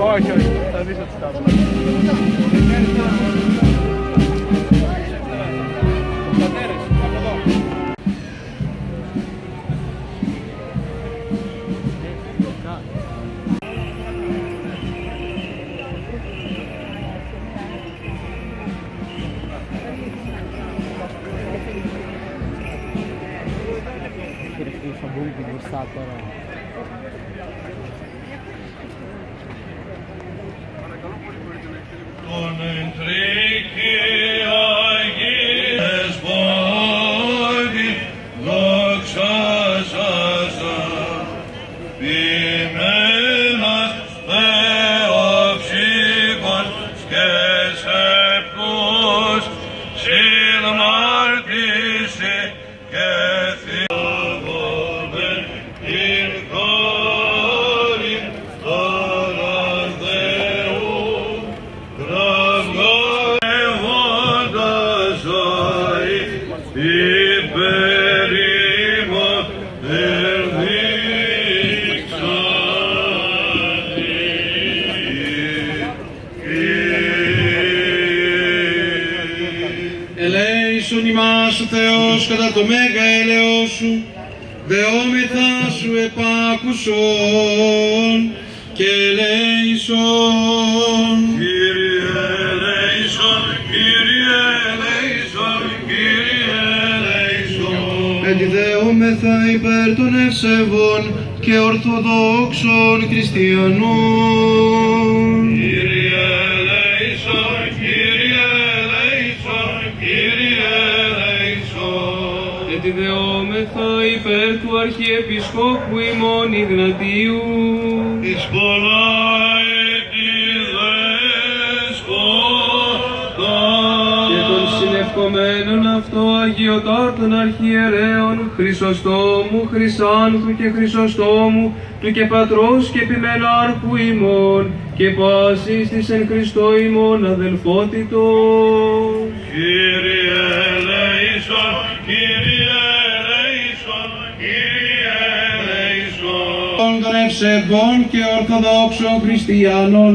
Όχι, όχι, θα δεις ότι στάω. Έχει σαμπούλι την μπροστά τώρα. Τον εντρίκη Αγίες Βόδι, δόξα σας, ποιημένας Θεοψύχων και σεπτούς, συλλαμαρτήσει και Θεός κατά το μέγα έλεος σου, δεόμεθα σου επάκουσον και ελέησον. Κύριε ελέησον, Κύριε ελέησον, Κύριε ελέησον. Εντιδεόμεθα υπέρ των ευσεβών και ορθοδόξων χριστιανών. Κύριε Αρχιεπισκόπου ημών Ιγνατίου Εις πολλά έτη δέσποτα. και των συνευκομένων αυτό αγιοτάτων αρχιερέων Χρυσοστόμου, Χρυσάνθου και Χρυσοστόμου του και πατρός και επιμελάρχου ημών και πάσης της εν Χριστώ ημών αδελφότητος. Κύριε ελέησον, Κύριε ευσεβών και ορθοδόξων χριστιανών,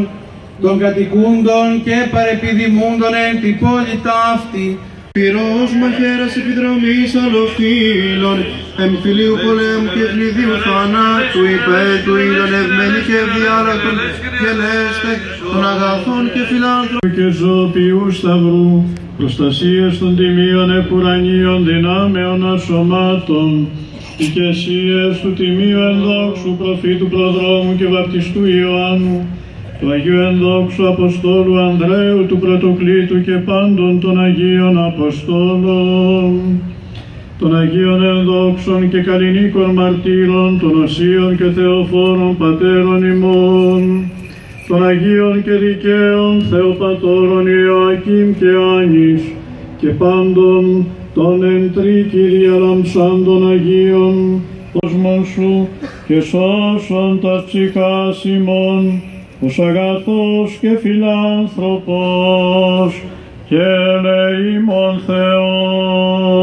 των κατοικούντων και παρεπιδημούντων εν την πόλη ταύτη, πυρός μαχαίρας επιδρομής αλλοφύλων, εμφυλίου πολέμου και ευνηδίου θανάτου, υπέτου ηρωνευμένη και ευδιάλακτον, γελέστε των αγαθών και φιλάνθρωπων. και ζωοποιού σταυρού, προστασίες των τιμίων επουρανίων δυνάμεων ασωμάτων, οικεσίες του τιμίου ενδόξου προφήτου προδρόμου και βαπτιστού Ιωάννου, του Αγίου Ενδόξου Αποστόλου Ανδρέου του Πρωτοκλήτου και πάντων των Αγίων Αποστόλων, των Αγίων Ενδόξων και Καλλινίκων Μαρτύρων, των Οσίων και Θεοφόρων Πατέρων ημών, των Αγίων και Δικαίων Θεοπατώρων Ιωακήμ και Άνης και πάντων των εν τρί Κύριε λαμψάντων Αγίων κόσμων Σου και σώσον τα ψυχάς ημών ως αγαθός και φιλάνθρωπος και ελεήμων Θεός.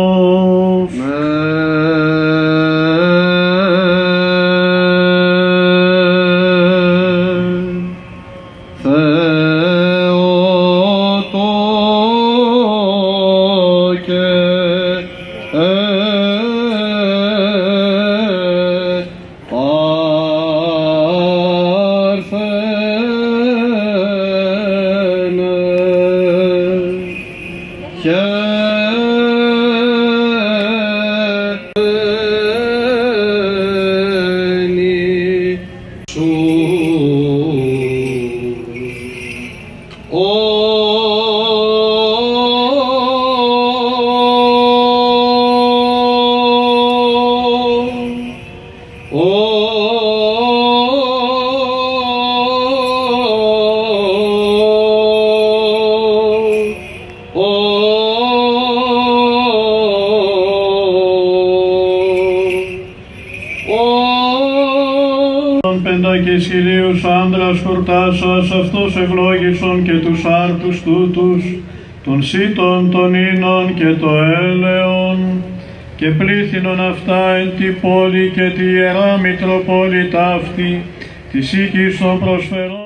Πεντακεσιλίους άντρας χορτάσας αυτός ευλόγησον και τους άρτους τούτους, των σύτων των ίνων και το έλεον, και πλήθυνον αυτά εν τη πόλη και τη Ιερά Μητροπόλη ταύτη, της οίκης των προσφερών.